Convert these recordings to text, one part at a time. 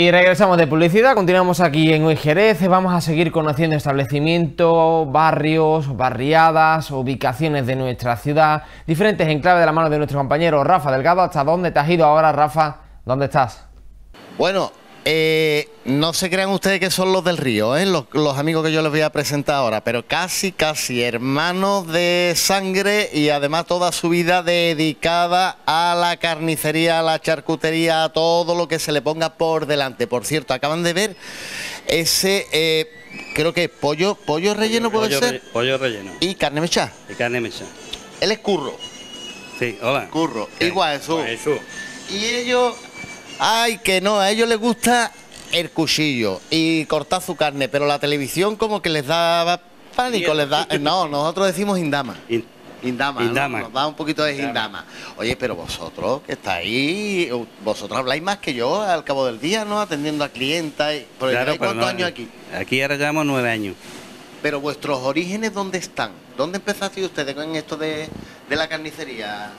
Y regresamos de publicidad, continuamos aquí en Hoy vamos a seguir conociendo establecimientos, barrios, barriadas, ubicaciones de nuestra ciudad, diferentes enclaves de la mano de nuestro compañero Rafa Delgado. ¿Hasta dónde te has ido ahora, Rafa? ¿Dónde estás? Bueno, eh, no se crean ustedes que son los del río, ¿eh? los, los, amigos que yo les voy a presentar ahora, pero casi, casi hermanos de sangre y además toda su vida dedicada a la carnicería, a la charcutería, a todo lo que se le ponga por delante. Por cierto, acaban de ver ese, eh, creo que pollo, pollo relleno puede pollo ser. Re, pollo relleno. Y carne mecha. Y carne mecha. Él es curro. Sí, hola. Curro. Igual Jesús. Y ellos, ay, que no, a ellos les gusta el cuchillo y cortar su carne, pero la televisión como que les da pánico, les da... No, nosotros decimos indama. In- Indama, Indama. ¿no? nos da un poquito de indama. Oye, pero vosotros que estáis, vosotros habláis más que yo al cabo del día, ¿no? Atendiendo a clientas. y- porque Claro, ¿lleváis pero ¿Cuántos no, años aquí? Aquí ahora llevamos nueve años. Pero vuestros orígenes, ¿dónde están? ¿Dónde empezaste ustedes con esto de, de la carnicería,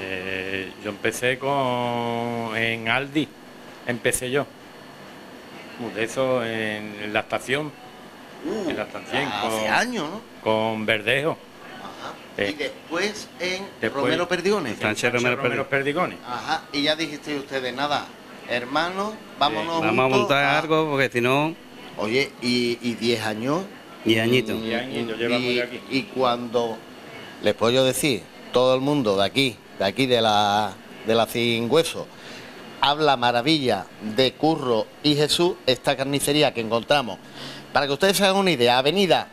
eh, yo empecé con en Aldi, empecé yo. De eso en, en la estación, Uh, en la estación, hace con- años, ¿no? con Verdejo. Ajá. Eh. Y después en Después- Romero Perdigones. Sánchez Sánchez Romero Perdigones. Ajá. Y ya dijiste ustedes, nada, hermanos, vámonos Vamos a montar a- algo porque si no, Oye, y, y 10 años. Diez añitos. Diez añitos llevamos y, de aquí. y cuando, les puedo yo decir, todo el mundo de aquí, de aquí de la, de la Sin Hueso, habla maravilla de Curro y Jesús, esta carnicería que encontramos. Para que ustedes se hagan una idea, avenida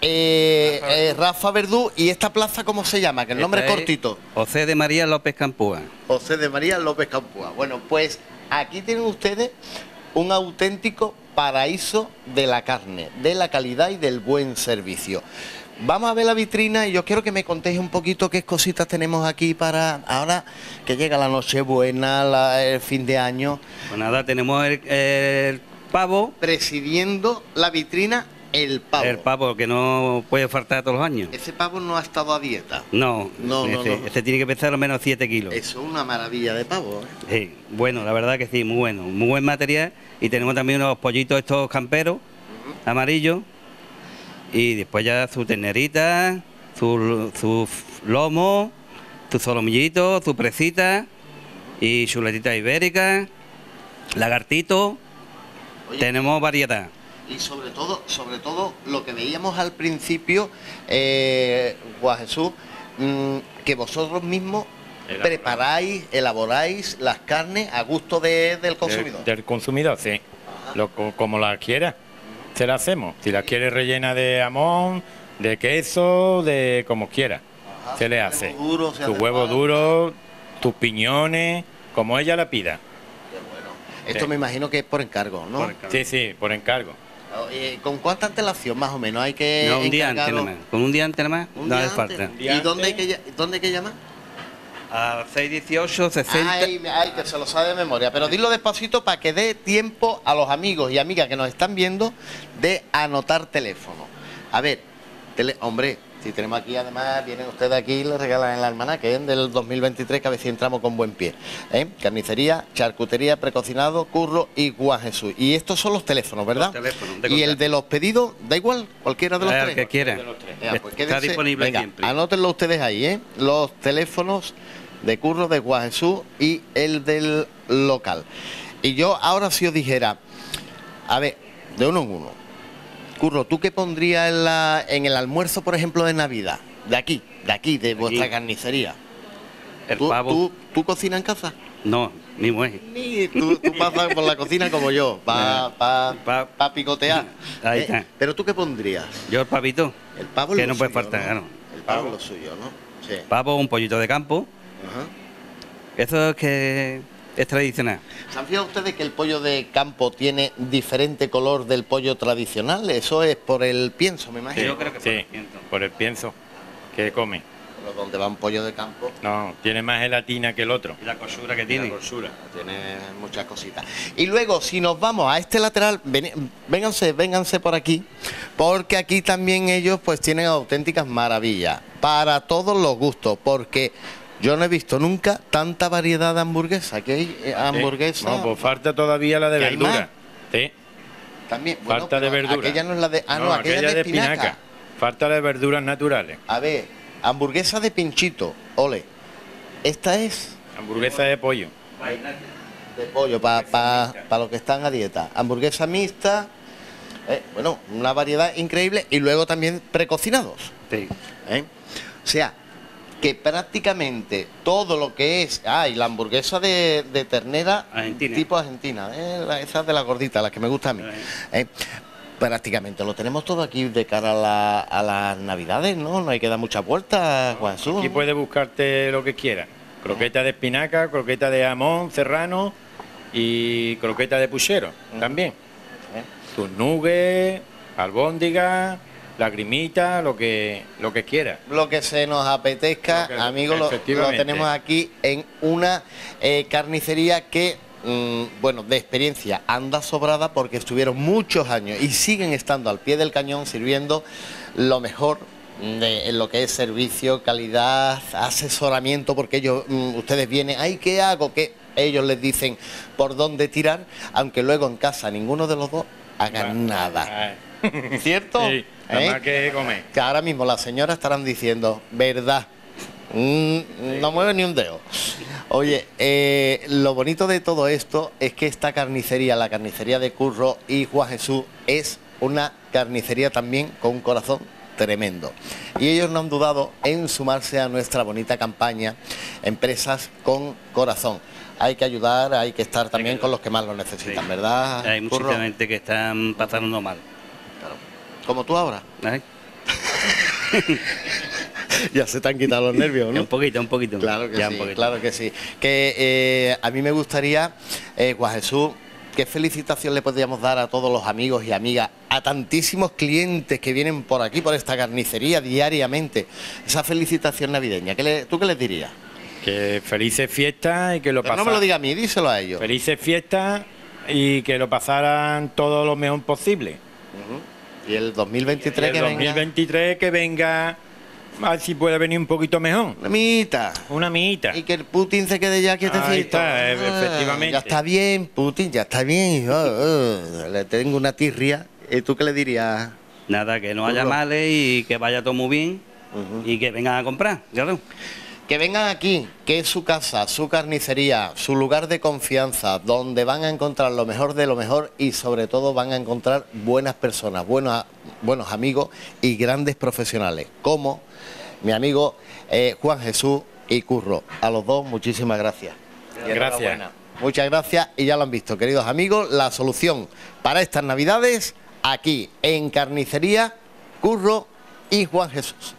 eh, eh, Rafa Verdú y esta plaza, ¿cómo se llama? Que el nombre es cortito. José de María López Campúa. José de María López Campúa. Bueno, pues aquí tienen ustedes un auténtico paraíso de la carne, de la calidad y del buen servicio. Vamos a ver la vitrina y yo quiero que me contéis un poquito qué cositas tenemos aquí para ahora que llega la Nochebuena, la- el fin de año, Pues nada, tenemos el, el pavo, presidiendo la vitrina el pavo. el pavo que no puede faltar todos los años. Ese pavo no ha estado a dieta. No, No, no, este, no. este tiene que pesar al menos 7 kilos. Eso es una maravilla de pavo. ¿eh? Sí, bueno, la verdad que sí, muy bueno, muy buen material. Y tenemos también unos pollitos estos camperos, amarillos. Y después ya su ternerita, su, su lomo, su solomillito, su presita y chuletita ibérica, lagartito. Oye, Tenemos variedad. Y sobre todo, sobre todo lo que veíamos al principio, eh, Juan Jesús, mm, que vosotros mismos preparáis, elaboráis las carnes a gusto de- del consumidor. Del, del consumidor, sí. Lo, como la quiera, se la hacemos. Si la quiere rellena de jamón, de queso, de como quiera, Ajá, se le hace. huevo duro, se Tu hace huevo duro, tus piñones, como ella la pida. Qué bueno. Esto Sí. me imagino que es por encargo, ¿no? Por encargo. Sí, sí, por encargo. ¿Con cuánta antelación más o menos hay que No, un día antes. Con un día antes nada más, Un no día hace antes. falta. ¿Y dónde hay, que, dónde hay que llamar? A 618, 60. Ay, ay, que se lo sabe de memoria. Pero dilo despacito para que dé tiempo a los amigos y amigas que nos están viendo de anotar teléfono. A ver, tele- hombre, si tenemos aquí, además, vienen ustedes aquí y les regalan el almanaque ¿eh? del 2023, que a ver si entramos con buen pie. ¿eh? Carnicería, charcutería, precocinado, curro y Juan Jesús. Y estos son los teléfonos, ¿verdad? Los teléfonos de y el de los pedidos, da igual, cualquiera de los tres. que quiera. De los tres. Ya, pues Está quédense- disponible venga, siempre. Anótenlo ustedes ahí, ¿eh? Los teléfonos de Curro de Juan Jesús y el del local. Y yo ahora si os dijera, a ver, de uno en uno. Curro, ¿tú qué pondrías en, la, en el almuerzo, por ejemplo, de Navidad? De aquí, de aquí, de vuestra carnicería. El ¿Tú, pavo. tú- tú cocinas en casa? No, mi mujer. Ni tú, tú pasas por la cocina como yo, para pa, Pa- pa picotear. Ahí ¿eh? está. Pero tú qué pondrías? Yo el pavito. El pavo Que no puede faltar, claro. El pavo es lo suyo, ¿no? Sí. Pavo, un pollito de campo. Ajá. Eso es que es tradicional. ¿Se han fijado ustedes que el pollo de campo tiene diferente color del pollo tradicional? Eso es por el pienso, me imagino. Yo creo que por sí, el pienso. por el pienso que come. Pero donde va un pollo de campo No, tiene más gelatina que el otro. Y la cosura que La tiene. grosura. tiene muchas cositas. Y luego, si nos vamos a este lateral, veni- vénganse, vénganse por aquí, porque aquí también ellos pues tienen auténticas maravillas, para todos los gustos, porque Yo no he visto nunca tanta variedad de hamburguesa. Aquí hay eh, hamburguesa. No, pues falta todavía la de ¿Que hay verdura. Sí, También. Bueno, falta de verdura. Aquella no es la de. Ah, no, aquella, de espinaca. Falta de verduras naturales. A ver, hamburguesa de pinchito. Ole. Esta es Hamburguesa de pollo. de pollo para los que están a dieta. Hamburguesa mixta. eh, bueno, una variedad increíble. Y luego también precocinados. Sí. ¿eh? O sea, que prácticamente todo lo que es. Ah, y la hamburguesa de, de ternera Argentina. tipo argentina, ¿eh? La- esas de la gordita, las que me gusta a mí. ¿eh? Prácticamente lo tenemos todo aquí de cara a, la- a las navidades, ¿no? No hay que dar muchas vueltas, Juan Jesús. Aquí puedes buscarte lo que quieras. Croqueta de espinaca, croqueta de jamón serrano y croqueta de puchero también. ¿eh? Tus nuggets, albóndigas, lagrimita, lo que, lo que quieras. Lo que se nos apetezca, Lo que- amigos, lo, lo tenemos aquí en una eh, carnicería que, mm, bueno, de experiencia anda sobrada porque estuvieron muchos años y siguen estando al pie del cañón sirviendo lo mejor de, en lo que es servicio, calidad, asesoramiento, porque ellos, mm, ustedes vienen, ay, ¿qué hago? que Ellos les dicen por dónde tirar, aunque luego en casa ninguno de los dos hagan nada. Ay. ¿Cierto? Sí, nada ¿Eh? más que comer. que ahora mismo las señoras estarán diciendo, verdad, Mm, no mueve ni un dedo. Oye, eh, lo bonito de todo esto es que esta carnicería, la carnicería de Curro y Juan Jesús, es una carnicería también con un corazón tremendo. Y ellos no han dudado en sumarse a nuestra bonita campaña, Empresas con Corazón. Hay que ayudar, hay que estar también con los que más lo necesitan, Sí. ¿verdad? Hay mucha gente que están pasando mal. Como tú ahora. ¿eh? ya se te han quitado los nervios, ¿no? Un poquito, un poquito. Claro que Ya sí, un poquito. claro que sí. Que eh, a mí me gustaría, eh, Juan Jesús, ¿qué felicitación le podríamos dar a todos los amigos y amigas, a tantísimos clientes que vienen por aquí, por esta carnicería diariamente? Esa felicitación navideña, ¿qué le- ¿tú qué les dirías? Que felices fiestas y que lo Pero no pasaran. me lo diga a mí, díselo a ellos. Felices fiestas y que lo pasaran todo lo mejor posible. Y el 2023 Y el que venga. 2023 que venga, a ver si puede venir un poquito mejor. Una mitad. Una mitad. Y que el Putin se quede ya quietecito. Ahí está, Ah, efectivamente. Ya está bien, Putin, ya está bien. Ah, le tengo una tirria. ¿Y tú qué le dirías? Nada, que no haya males y que vaya todo muy bien y que vengan a comprar, claro. Que vengan aquí, que es su casa, su carnicería, su lugar de confianza, donde van a encontrar lo mejor de lo mejor y sobre todo van a encontrar buenas personas, buenos, buenos amigos y grandes profesionales, como mi amigo eh, Juan Jesús y Curro. A los dos, muchísimas gracias. Gracias. Muchas gracias y ya lo han visto, queridos amigos, la solución para estas navidades aquí en Carnicería, Curro y Juan Jesús.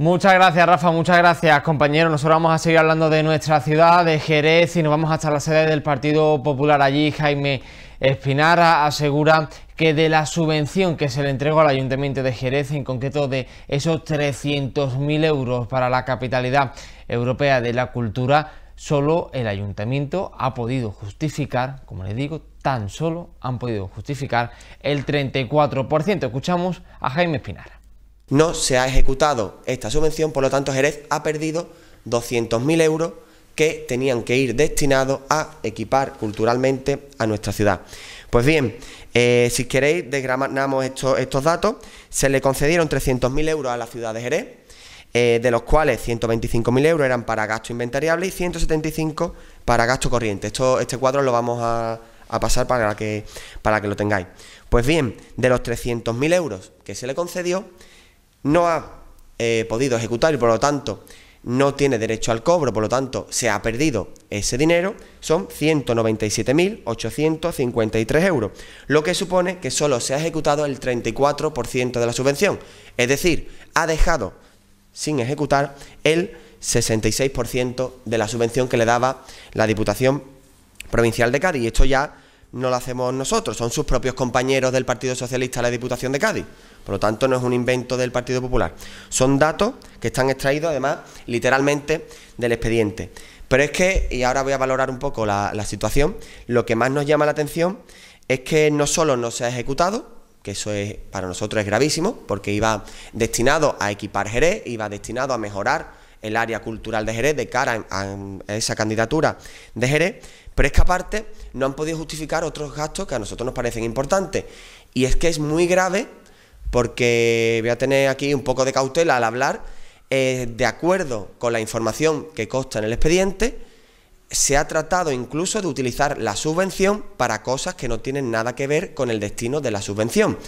Muchas gracias, Rafa, muchas gracias, compañeros. Nosotros vamos a seguir hablando de nuestra ciudad, de Jerez, y nos vamos hasta la sede del Partido Popular. Allí, Jaime Espinara asegura que de la subvención que se le entregó al Ayuntamiento de Jerez, en concreto de esos 300.000 euros para la capitalidad europea de la cultura, solo el Ayuntamiento ha podido justificar, como les digo, tan solo han podido justificar el 34%. Escuchamos a Jaime Espinara. No se ha ejecutado esta subvención, por lo tanto Jerez ha perdido 200.000 euros que tenían que ir destinados a equipar culturalmente a nuestra ciudad. Pues bien, eh, si queréis desgranamos estos, estos datos, se le concedieron 300.000 euros a la ciudad de Jerez, eh, de los cuales 125.000 euros eran para gasto inventariable y 175 para gasto corriente. Esto, este cuadro lo vamos a, a pasar para que, para que lo tengáis. Pues bien, de los 300.000 euros que se le concedió, no ha eh, podido ejecutar y por lo tanto no tiene derecho al cobro, por lo tanto se ha perdido ese dinero, son 197.853 euros, lo que supone que solo se ha ejecutado el 34% de la subvención, es decir, ha dejado sin ejecutar el 66% de la subvención que le daba la Diputación Provincial de Cádiz. Y esto ya no lo hacemos nosotros, son sus propios compañeros del Partido Socialista la Diputación de Cádiz. Por lo tanto, no es un invento del Partido Popular. Son datos que están extraídos, además, literalmente del expediente. Pero es que, y ahora voy a valorar un poco la, la situación, lo que más nos llama la atención es que no solo no se ha ejecutado, que eso es para nosotros es gravísimo, porque iba destinado a equipar Jerez, iba destinado a mejorar el área cultural de Jerez de cara a, esa candidatura de Jerez, pero es que aparte no han podido justificar otros gastos que a nosotros nos parecen importantes. Y es que es muy grave porque voy a tener aquí un poco de cautela al hablar, eh, de acuerdo con la información que consta en el expediente, se ha tratado incluso de utilizar la subvención para cosas que no tienen nada que ver con el destino de la subvención.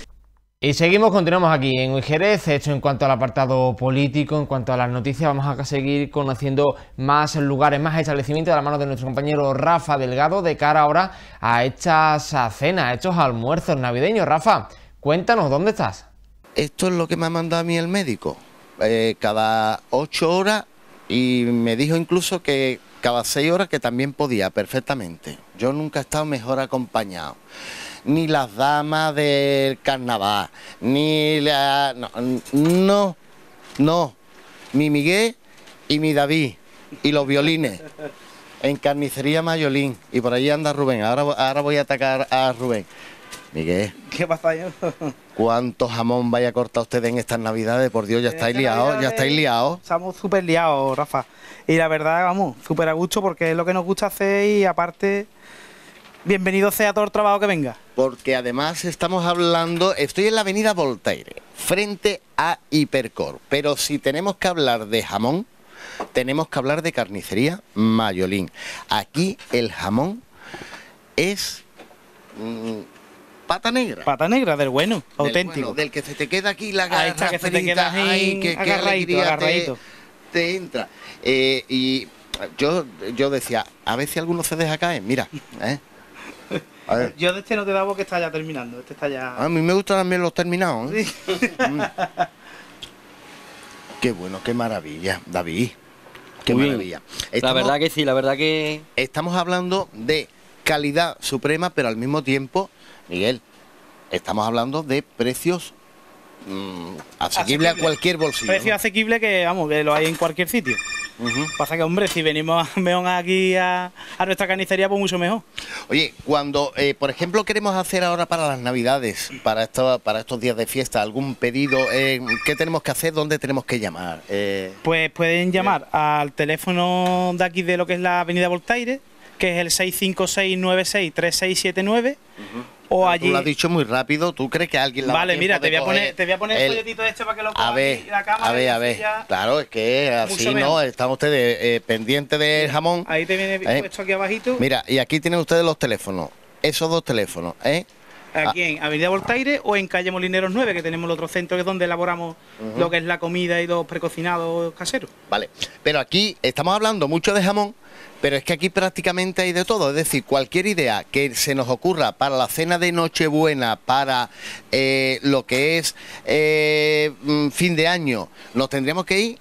Y seguimos, continuamos aquí en Jerez, hecho en cuanto al apartado político, en cuanto a las noticias, vamos a seguir conociendo más lugares, más establecimientos de la mano de nuestro compañero Rafa Delgado de cara ahora a estas cenas, a estos almuerzos navideños. Rafa, cuéntanos, ¿dónde estás? Esto es lo que me ha mandado a mí el médico, eh, cada ocho horas y me dijo incluso que cada seis horas que también podía perfectamente. Yo nunca he estado mejor acompañado ni las damas del carnaval, ni la... No, no, no. mi Miguel y mi David, y los violines, en carnicería Mayolín, y por ahí anda Rubén, ahora, ahora voy a atacar a Rubén. Miguel. ¿Qué pasa yo? ¿Cuánto jamón vaya a cortar usted en estas navidades? Por Dios, ya estáis liados, ya estáis liados. Estamos súper liados, Rafa. Y la verdad, vamos, súper a gusto porque es lo que nos gusta hacer y aparte bienvenido sea todo el trabajo que venga. Porque además estamos hablando, estoy en la avenida Voltaire, frente a Hipercor, pero si tenemos que hablar de jamón, tenemos que hablar de carnicería Mayolín. Aquí el jamón es mm, pata negra. Pata negra, del bueno, auténtico. del que se te queda aquí la garra que se te queda ahí, que, agarradito, Te, entra. Eh, y yo, yo decía, a ver si alguno se deja caer, mira, ¿eh? Yo de este no te daba que está ya terminando. Este está ya. A mí me gustan también los terminados. ¿eh? Mm. qué bueno, qué maravilla, David. Qué maravilla. la verdad que sí, la verdad que. Estamos hablando de calidad suprema, pero al mismo tiempo, Miguel, estamos hablando de precios mm, asequibles a cualquier bolsillo. Precio asequible que, vamos, que lo hay en cualquier sitio. Pasa que, hombre, si venimos aquí a, nuestra carnicería, pues mucho mejor. Oye, cuando, eh, por ejemplo, queremos hacer ahora para las Navidades, para, esto, para estos días de fiesta, algún pedido, eh, ¿qué tenemos que hacer? ¿Dónde tenemos que llamar? Eh, pues pueden llamar al teléfono de aquí de lo que es la Avenida Voltaire, que es el 656963679. O allí... Tú lo has dicho muy rápido, ¿tú crees que alguien la Vale, mira, te voy, a poner, te voy a poner el, folletito este para que lo A ver, la cámara a ver, a ver. Claro, es que así no, están ustedes eh, pendientes del jamón. Ahí te viene ¿eh? puesto aquí abajito. Mira, y aquí tienen ustedes los teléfonos, esos dos teléfonos, ¿eh? Aquí en Avenida Voltaire o en calle Molineros 9, que tenemos el otro centro que es donde elaboramos lo que es la comida y los precocinados caseros. Vale, pero aquí estamos hablando mucho de jamón, pero es que aquí prácticamente hay de todo, es decir, cualquier idea que se nos ocurra para la cena de Nochebuena, para eh, lo que es eh, mm, fin de año, nos tendríamos que ir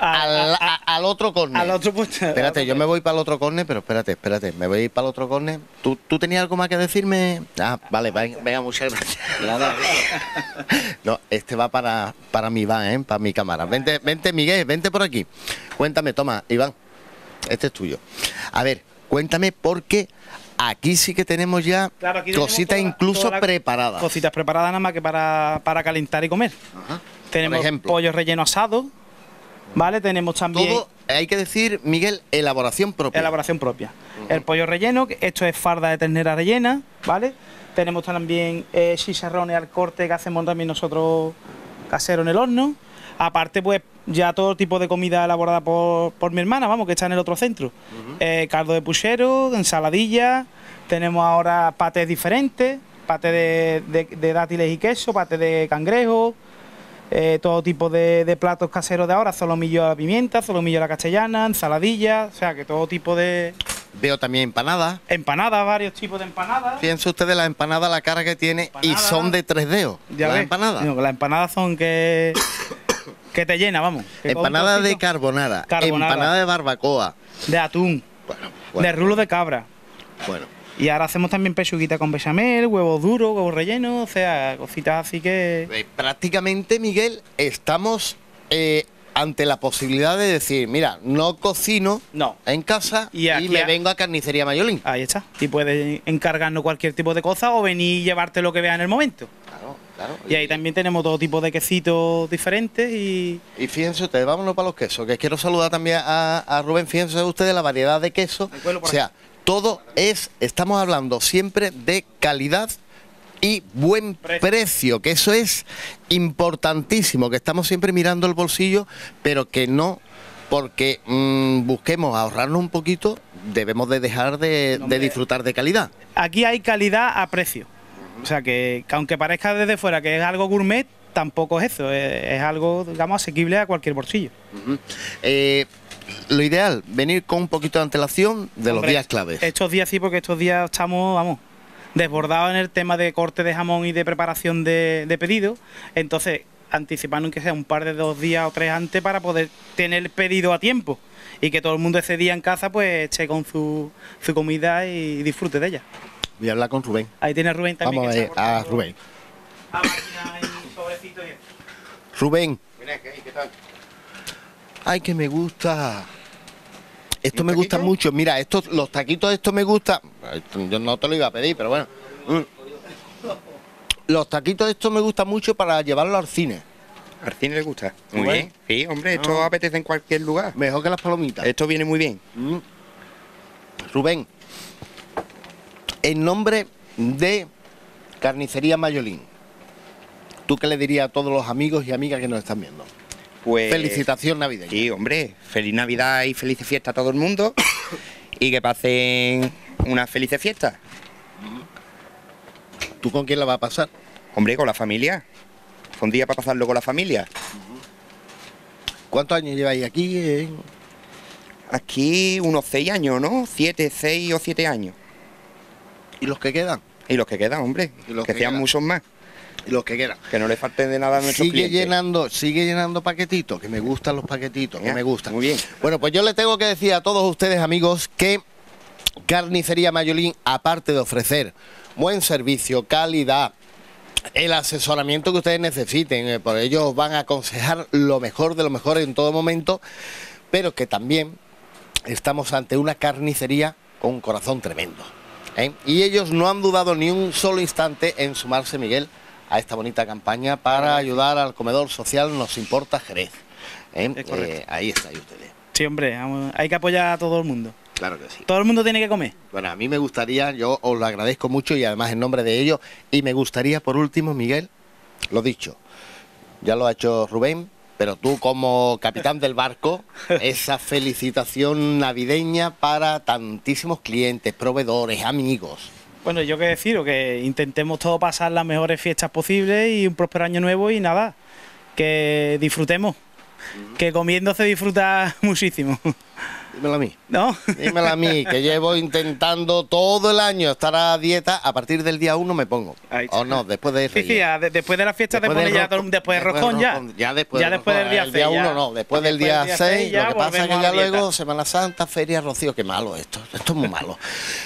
al, otro córner. Al otro puesto. Espérate, yo me voy para el otro córner, pero espérate, espérate, me voy a ir para el otro córner. ¿Tú, ¿Tú tenías algo más que decirme? Ah, vale, venga, muchas gracias. no, este va para, para mi van, ¿eh? para mi cámara. Vente, vente, Miguel, vente por aquí. Cuéntame, toma, Iván. Este es tuyo. A ver, cuéntame por qué aquí sí que tenemos ya cositas incluso preparadas. Cositas preparadas nada más que para, calentar y comer. Tenemos pollo relleno asado, ¿vale? Tenemos también... Todo, hay que decir, Miguel, elaboración propia. Elaboración propia. El pollo relleno, esto es farda de ternera rellena, ¿vale? Tenemos también eh, chicharrones al corte que hacemos también nosotros casero en el horno. Aparte, pues ya todo tipo de comida elaborada por, mi hermana, vamos, que está en el otro centro. Eh, caldo de puchero, ensaladilla, tenemos ahora patés diferentes, paté de, dátiles y queso, paté de cangrejo, eh, todo tipo de, platos caseros de ahora, solomillo a la pimienta, solomillo a la castellana, ensaladilla, o sea que todo tipo de... Veo también empanadas. Empanadas, varios tipos de empanadas. Fíjense ustedes la empanada, la cara que tiene, y son de tres dedos. Ya las empanadas. las empanadas son que que te llena, vamos. Empanada de carbonara, empanada de barbacoa. De atún. De rulo de cabra. Bueno. Y ahora hacemos también pechuguita con bechamel, huevos duros, huevos rellenos, o sea, cositas así que... Eh, prácticamente, Miguel, estamos eh, ante la posibilidad de decir, mira, no cocino no. en casa y, me vengo a Carnicería Mayolín. Ahí está. Y puedes encargarnos cualquier tipo de cosa o venir y llevarte lo que veas en el momento. Claro. Y ahí también tenemos todo tipo de quesitos diferentes y... Y fíjense ustedes, vámonos para los quesos, que quiero saludar también a, a Rubén, fíjense ustedes la variedad de quesos. O sea, todo es, estamos hablando siempre de calidad y buen precio. que eso es importantísimo, que estamos siempre mirando el bolsillo, pero que no porque mm, busquemos ahorrarnos un poquito, debemos de dejar de, de disfrutar de calidad. Aquí hay calidad a precio. O sea que, aunque parezca desde fuera que es algo gourmet, tampoco es eso, es, algo, digamos, asequible a cualquier bolsillo. Eh, lo ideal, venir con un poquito de antelación de los días claves. Estos días sí, porque estos días estamos, vamos, desbordados en el tema de corte de jamón y de preparación de, de pedido. Entonces, anticipando que sea un par de dos días o tres antes para poder tener el pedido a tiempo y que todo el mundo ese día en casa pues eche con su, su comida y disfrute de ella. Voy a hablar con Rubén. Ahí tiene Rubén también. Vamos a ver a Rubén. Rubén. ¿qué tal? Ay, que me gusta. Esto me gusta mucho. Mira, estos, los taquitos, esto me gusta. Yo no te lo iba a pedir, pero bueno. Mm. Los taquitos, esto me gusta mucho para llevarlo al cine. ¿Al cine le gusta? Muy bien. Sí, hombre, esto apetece en cualquier lugar. Mejor que las palomitas. Esto viene muy bien. Mm. Rubén, en nombre de Carnicería Mayolín, ¿tú qué le dirías a todos los amigos y amigas que nos están viendo? Pues, Felicitación navideña. Sí, hombre, feliz Navidad y felices fiestas a todo el mundo y que pasen una felices fiestas. ¿Tú con quién la vas a pasar? Hombre, con la familia. Fue un día para pasarlo con la familia. ¿Cuántos años lleváis aquí? Aquí unos seis años, ¿no? Siete, seis o siete años. ¿Y los que quedan? Y los que quedan, hombre. ¿Y los que, que sean quedan? muchos más. Y los que quedan. Que no le falten de nada a nuestros Sigue clientes. llenando, sigue llenando paquetitos, que me gustan los paquetitos, que me gustan. muy bien. Bueno, pues yo le tengo que decir a todos ustedes, amigos, que Carnicería Mayolín, aparte de ofrecer buen servicio, calidad, el asesoramiento que ustedes necesiten, eh, por ello os van a aconsejar lo mejor de lo mejor en todo momento, pero que también estamos ante una carnicería con un corazón tremendo. ¿Eh? Y ellos no han dudado ni un solo instante en sumarse, Miguel, a esta bonita campaña para ayudar al comedor social Nos Importa Jerez. ¿eh? Es. Eh, ahí está, ustedes. Sí, hombre, hay que apoyar a todo el mundo. Claro que sí. Todo el mundo tiene que comer. Bueno, a mí me gustaría, yo os lo agradezco mucho y además en nombre de ellos, y me gustaría por último, Miguel, lo dicho, ya lo ha hecho Rubén, pero tú como capitán del barco, esa felicitación navideña para tantísimos clientes, proveedores, amigos. Bueno, yo qué deciros, que intentemos todos pasar las mejores fiestas posibles y un próspero año nuevo y nada, que disfrutemos, que comiendo se disfruta muchísimo. Dímelo a mí. ¿No? Dímelo a mí, que llevo intentando todo el año estar a dieta, a partir del día uno me pongo. Ahí O no, después de Sí, sí, ya de- después de la fiesta Después del ya después después roscón ya. ya después ya después del día el día 6 uno no, después del día 6, ya lo que pasa es que ya luego Semana Santa, Feria, Rocío, qué malo esto, esto es muy malo.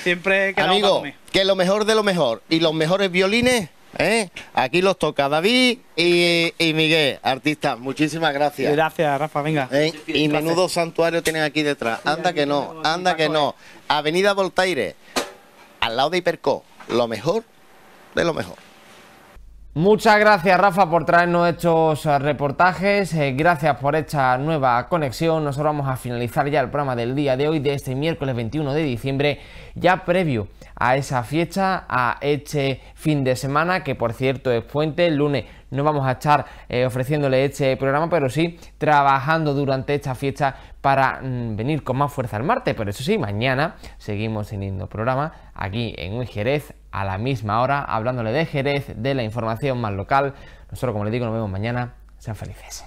Siempre Amigo, que lo mejor de lo mejor y los mejores violines, ¿eh? aquí los toca David y, y Miguel, artistas, muchísimas gracias. Gracias, Rafa, venga. ¿Eh? Y menudo santuario tienen aquí detrás. Anda que no, anda que no. Avenida Voltaire, al lado de Hiperco, lo mejor de lo mejor. Muchas gracias Rafa por traernos estos eh, reportajes, eh, gracias por esta nueva conexión. Nosotros vamos a finalizar ya el programa del día de hoy, de este miércoles 21 de diciembre, ya previo a esa fiesta, a este fin de semana, que por cierto es puente, el lunes no vamos a estar eh, ofreciéndole este programa, pero sí trabajando durante esta fiesta para mm, venir con más fuerza el martes. Pero eso sí, mañana seguimos teniendo programa aquí en Jerez a la misma hora, hablándole de Jerez, de la información más local. Nosotros, como les digo, nos vemos mañana. Sean felices.